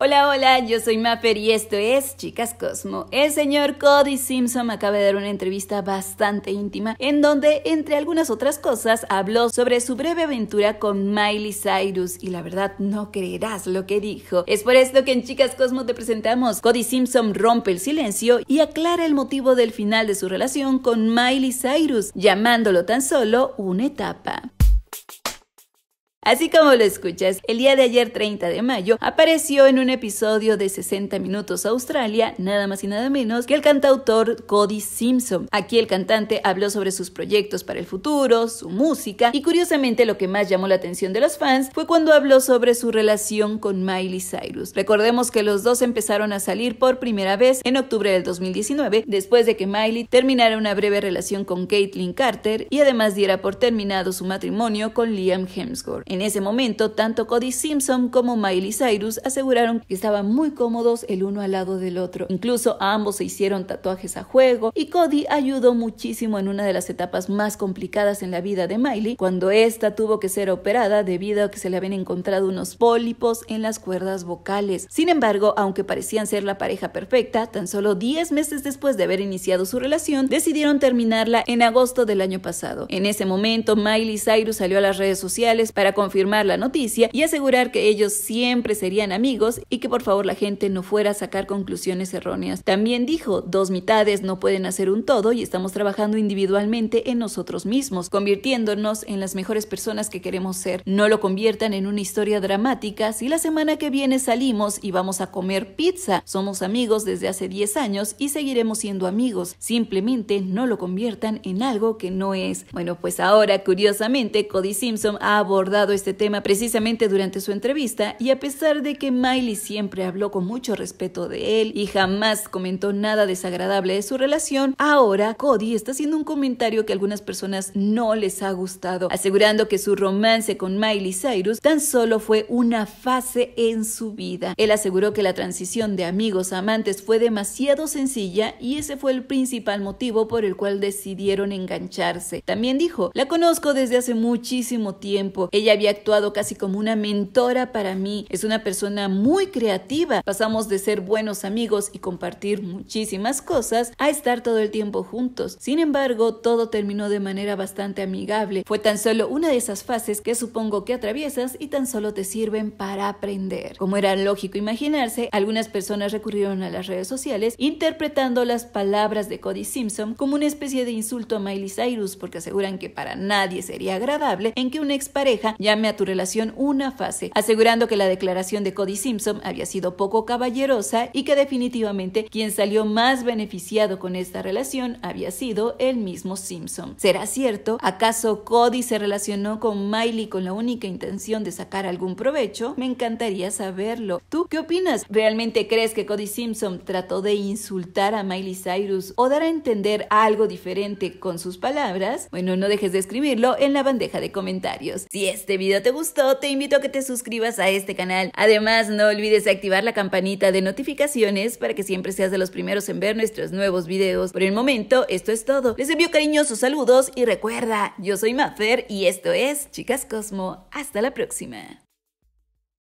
Hola, hola, yo soy Mapper y esto es Chicas Cosmo. El señor Cody Simpson acaba de dar una entrevista bastante íntima en donde, entre algunas otras cosas, habló sobre su breve aventura con Miley Cyrus y la verdad no creerás lo que dijo. Es por esto que en Chicas Cosmo te presentamos Cody Simpson rompe el silencio y aclara el motivo del final de su relación con Miley Cyrus, llamándolo tan solo una etapa. Así como lo escuchas, el día de ayer 30 de mayo apareció en un episodio de 60 Minutos Australia, nada más y nada menos que el cantautor Cody Simpson. Aquí el cantante habló sobre sus proyectos para el futuro, su música y curiosamente lo que más llamó la atención de los fans fue cuando habló sobre su relación con Miley Cyrus. Recordemos que los dos empezaron a salir por primera vez en octubre del 2019 después de que Miley terminara una breve relación con Caitlyn Carter y además diera por terminado su matrimonio con Liam Hemsworth. En ese momento, tanto Cody Simpson como Miley Cyrus aseguraron que estaban muy cómodos el uno al lado del otro. Incluso ambos se hicieron tatuajes a juego y Cody ayudó muchísimo en una de las etapas más complicadas en la vida de Miley, cuando ésta tuvo que ser operada debido a que se le habían encontrado unos pólipos en las cuerdas vocales. Sin embargo, aunque parecían ser la pareja perfecta, tan solo 10 meses después de haber iniciado su relación, decidieron terminarla en agosto del año pasado. En ese momento, Miley Cyrus salió a las redes sociales para confirmar la noticia y asegurar que ellos siempre serían amigos y que por favor la gente no fuera a sacar conclusiones erróneas. También dijo, dos mitades no pueden hacer un todo y estamos trabajando individualmente en nosotros mismos, convirtiéndonos en las mejores personas que queremos ser. No lo conviertan en una historia dramática si la semana que viene salimos y vamos a comer pizza. Somos amigos desde hace 10 años y seguiremos siendo amigos. Simplemente no lo conviertan en algo que no es. Bueno, pues ahora, curiosamente, Cody Simpson ha abordado este tema precisamente durante su entrevista y a pesar de que Miley siempre habló con mucho respeto de él y jamás comentó nada desagradable de su relación, ahora Cody está haciendo un comentario que a algunas personas no les ha gustado, asegurando que su romance con Miley Cyrus tan solo fue una fase en su vida. Él aseguró que la transición de amigos a amantes fue demasiado sencilla y ese fue el principal motivo por el cual decidieron engancharse. También dijo, la conozco desde hace muchísimo tiempo, ella había actuado casi como una mentora para mí. Es una persona muy creativa. Pasamos de ser buenos amigos y compartir muchísimas cosas a estar todo el tiempo juntos. Sin embargo, todo terminó de manera bastante amigable. Fue tan solo una de esas fases que supongo que atraviesas y tan solo te sirven para aprender. Como era lógico imaginarse, algunas personas recurrieron a las redes sociales interpretando las palabras de Cody Simpson como una especie de insulto a Miley Cyrus porque aseguran que para nadie sería agradable en que una expareja llame a tu relación una fase, asegurando que la declaración de Cody Simpson había sido poco caballerosa y que definitivamente quien salió más beneficiado con esta relación había sido el mismo Simpson. ¿Será cierto? ¿Acaso Cody se relacionó con Miley con la única intención de sacar algún provecho? Me encantaría saberlo. ¿Tú qué opinas? ¿Realmente crees que Cody Simpson trató de insultar a Miley Cyrus o dar a entender algo diferente con sus palabras? Bueno, no dejes de escribirlo en la bandeja de comentarios. Si este video te gustó, te invito a que te suscribas a este canal. Además, no olvides activar la campanita de notificaciones para que siempre seas de los primeros en ver nuestros nuevos videos. Por el momento, esto es todo. Les envío cariñosos saludos y recuerda, yo soy Mafer y esto es Chicas Cosmo. Hasta la próxima.